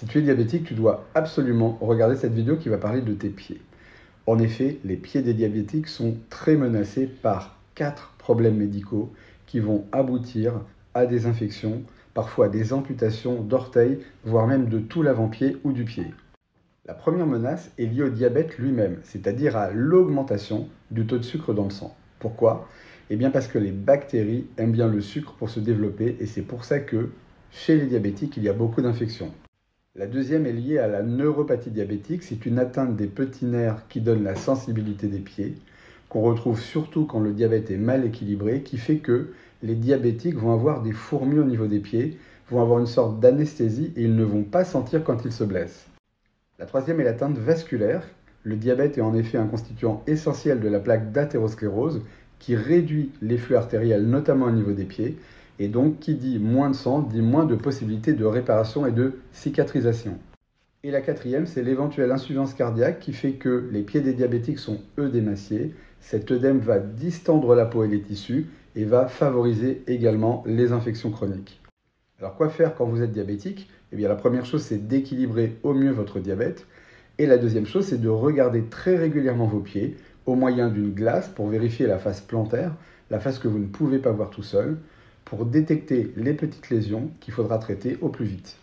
Si tu es diabétique, tu dois absolument regarder cette vidéo qui va parler de tes pieds. En effet, les pieds des diabétiques sont très menacés par quatre problèmes médicaux qui vont aboutir à des infections, parfois des amputations d'orteils, voire même de tout l'avant-pied ou du pied. La première menace est liée au diabète lui-même, c'est-à-dire à, l'augmentation du taux de sucre dans le sang. Pourquoi? Eh bien parce que les bactéries aiment bien le sucre pour se développer et c'est pour ça que chez les diabétiques, il y a beaucoup d'infections. La deuxième est liée à la neuropathie diabétique. C'est une atteinte des petits nerfs qui donne la sensibilité des pieds, qu'on retrouve surtout quand le diabète est mal équilibré, qui fait que les diabétiques vont avoir des fourmis au niveau des pieds, vont avoir une sorte d'anesthésie et ils ne vont pas sentir quand ils se blessent. La troisième est l'atteinte vasculaire. Le diabète est en effet un constituant essentiel de la plaque d'athérosclérose qui réduit les flux artériels, notamment au niveau des pieds, et donc, qui dit moins de sang, dit moins de possibilités de réparation et de cicatrisation. Et la quatrième, c'est l'éventuelle insuffisance cardiaque qui fait que les pieds des diabétiques sont œdémaciés. Cet œdème va distendre la peau et les tissus et va favoriser également les infections chroniques. Alors quoi faire quand vous êtes diabétique? Eh bien la première chose c'est d'équilibrer au mieux votre diabète et la deuxième chose c'est de regarder très régulièrement vos pieds au moyen d'une glace pour vérifier la face plantaire, la face que vous ne pouvez pas voir tout seul, pour détecter les petites lésions qu'il faudra traiter au plus vite.